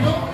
이거?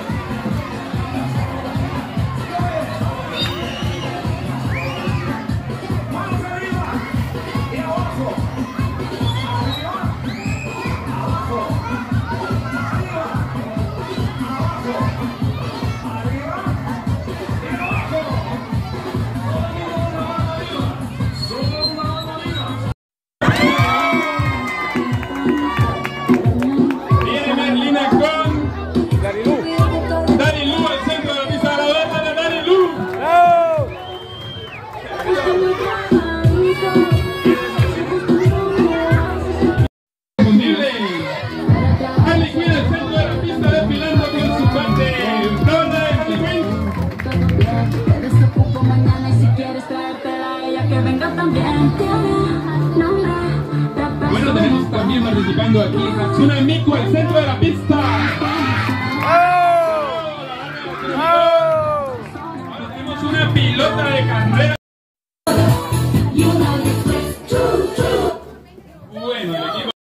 Te desocupo mañana y si quieres traértela a ella que venga también. Tiene nombre de Bueno, tenemos también participando aquí Hatsuna Miku, el centro de la pista. Ahora tenemos una pilota de carrera.